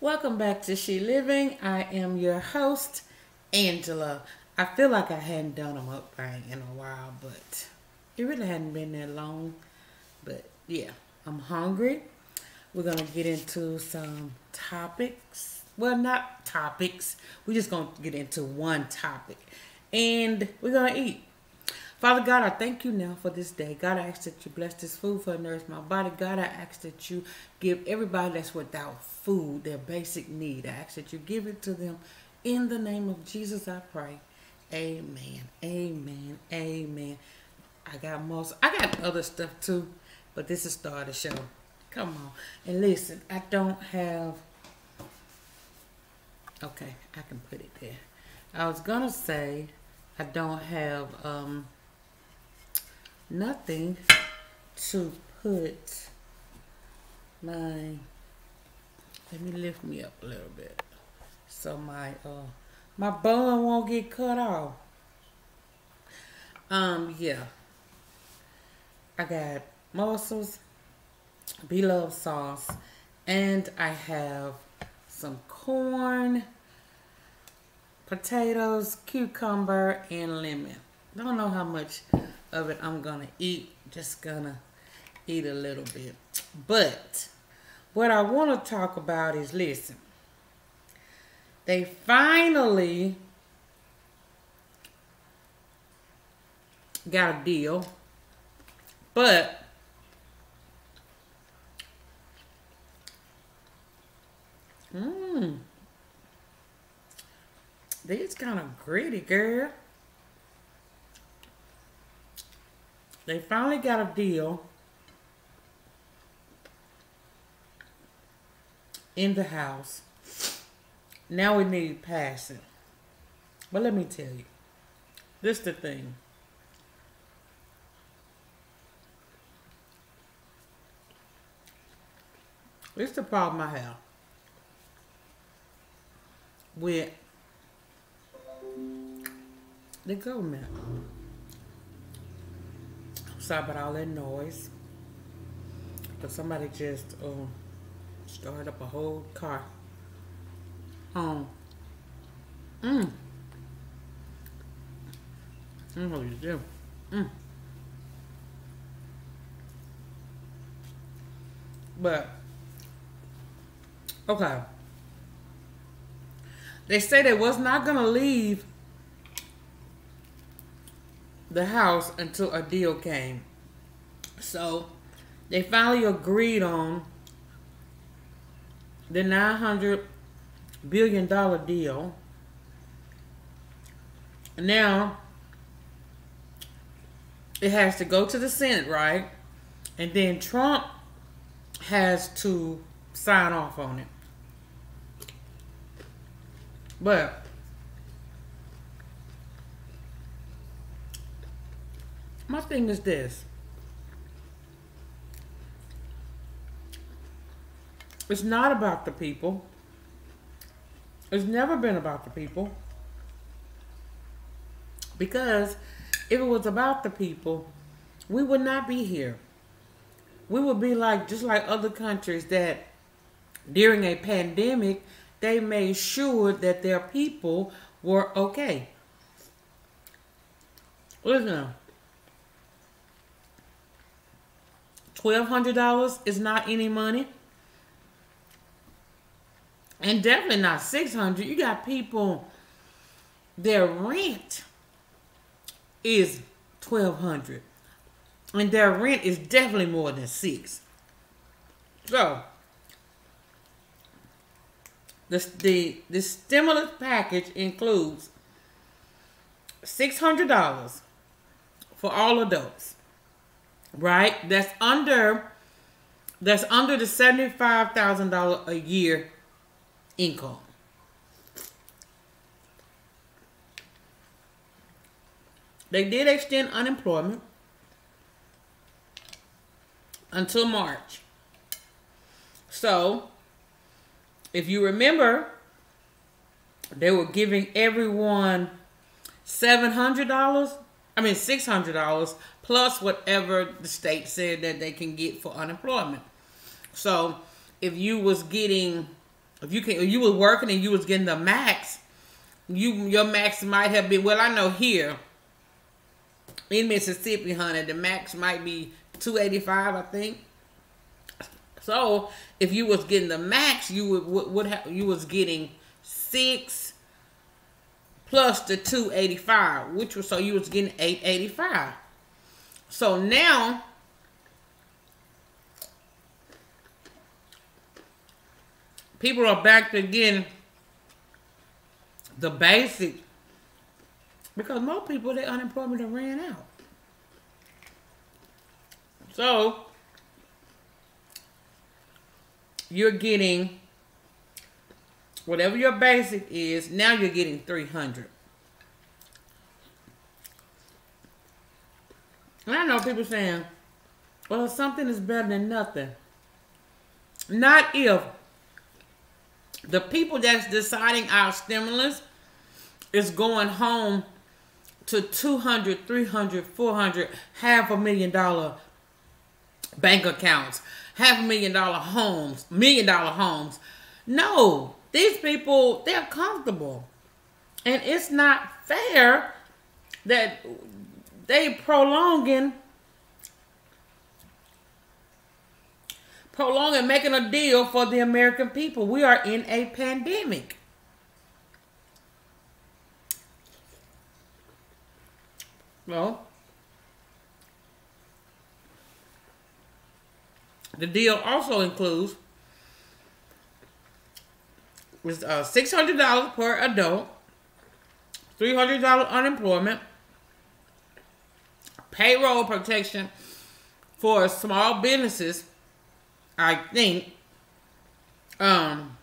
Welcome back to She Living. I am your host, Angela. I feel like I hadn't done a mukbang in a while, but it really hadn't been that long. But yeah, I'm hungry. We're going to get into some topics. Well, not topics. We're just going to get into one topic. And we're going to eat. Father God, I thank you now for this day. God, I ask that you bless this food for nourish my body. God, I ask that you give everybody that's without food their basic need. I ask that you give it to them. In the name of Jesus, I pray. Amen. Amen. Amen. I got most. I got other stuff too, but this is start of the show. Come on and listen. I don't have. Okay, I can put it there. I was gonna say I don't have um nothing to put my let me lift me up a little bit so my uh my bun won't get cut off. Um yeah. I got mussels Bloves sauce and I have some corn potatoes cucumber and lemon. Don't know how much of it I'm gonna eat. Just gonna eat a little bit. But what I want to talk about is listen. They finally got a deal, but mmm, these kind of gritty, girl. They finally got a deal in the house. Now we need passing. But let me tell you, this the thing. This the problem I have with the government. Sorry about all that noise. But somebody just um, started up a whole car. Um. Mmm. Mm, what you do? Mm. But okay. They say they was not gonna leave the house until a deal came. So they finally agreed on the 900 billion dollar deal. Now it has to go to the Senate, right? And then Trump has to sign off on it. But thing is this. It's not about the people. It's never been about the people. Because if it was about the people, we would not be here. We would be like just like other countries that during a pandemic, they made sure that their people were okay. Listen, $1,200 is not any money. And definitely not 600 You got people, their rent is 1200 And their rent is definitely more than six. So, the, the, the stimulus package includes $600 for all adults right? That's under that's under the seventy-five thousand dollar a year income. They did extend unemployment until March. So, if you remember, they were giving everyone $700 I mean six hundred dollars plus whatever the state said that they can get for unemployment. So if you was getting if you can, if you was working and you was getting the max, you your max might have been. Well, I know here in Mississippi, honey, the max might be two eighty five. I think. So if you was getting the max, you would would, would have you was getting six plus the 285 which was so you was getting 885 so now people are back to getting the basic because most people their unemployment ran out. So you're getting whatever your basic is, now you're getting 300. And I know people saying, well, something is better than nothing. Not if the people that's deciding our stimulus is going home to 200, 300, 400, half a million dollar bank accounts, half a million dollar homes, million dollar homes. No, these people, they're comfortable. And it's not fair that they prolonging prolonging making a deal for the American people. We are in a pandemic. Well, the deal also includes was uh, $600 per adult, $300 unemployment, payroll protection for small businesses, I think. Um,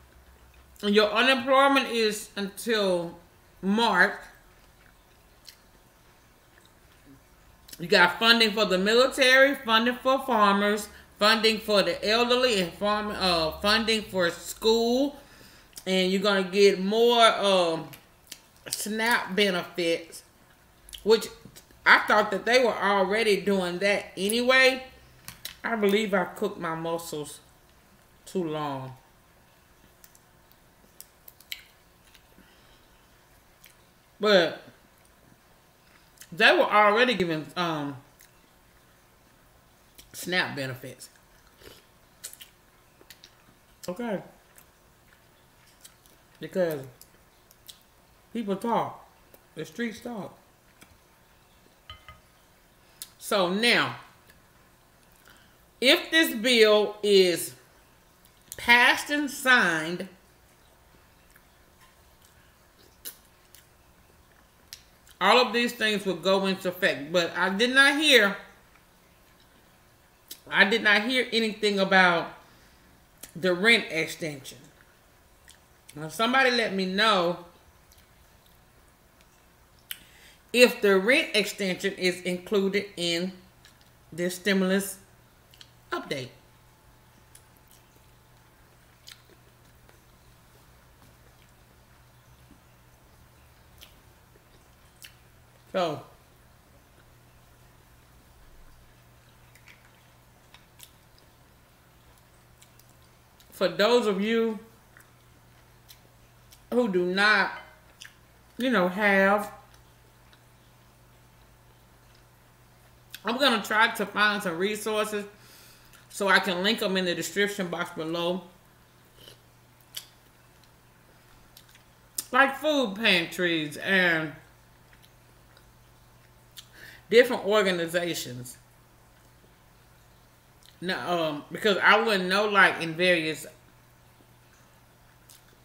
your unemployment is until March. You got funding for the military, funding for farmers, funding for the elderly, and farm, uh, funding for school and you're gonna get more um, SNAP benefits, which I thought that they were already doing that anyway. I believe I cooked my mussels too long. But they were already giving um, SNAP benefits. Okay. Because people talk. The streets talk. So now, if this bill is passed and signed, all of these things will go into effect. But I did not hear, I did not hear anything about the rent extension. Now, somebody let me know if the rent extension is included in this stimulus update. So, for those of you who do not, you know, have. I'm going to try to find some resources so I can link them in the description box below. Like food pantries and different organizations. Now, um, because I wouldn't know, like in various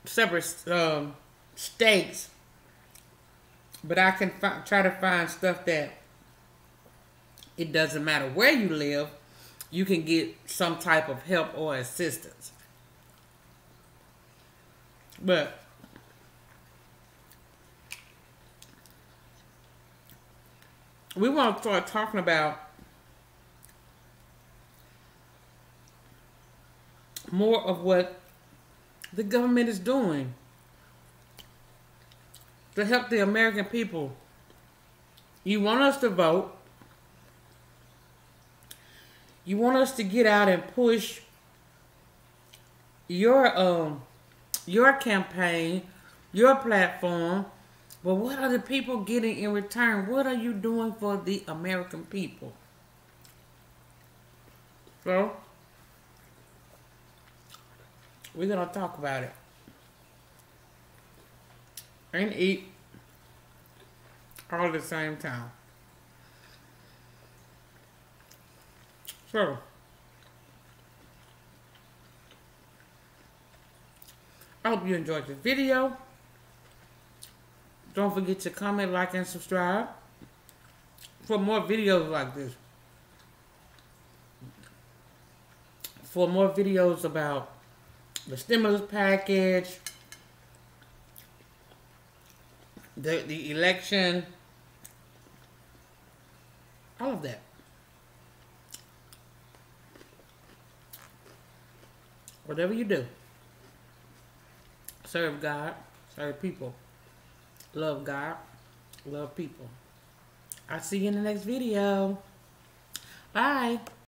separate um, states, but I can try to find stuff that it doesn't matter where you live, you can get some type of help or assistance. But we want to start talking about more of what the government is doing to help the American people. You want us to vote. You want us to get out and push your um, your campaign, your platform. But what are the people getting in return? What are you doing for the American people? So, we're going to talk about it. And eat all at the same time. So, I hope you enjoyed this video. Don't forget to comment, like, and subscribe for more videos like this. For more videos about the stimulus package, the, the election, all of that. Whatever you do, serve God, serve people, love God, love people. I'll see you in the next video. Bye.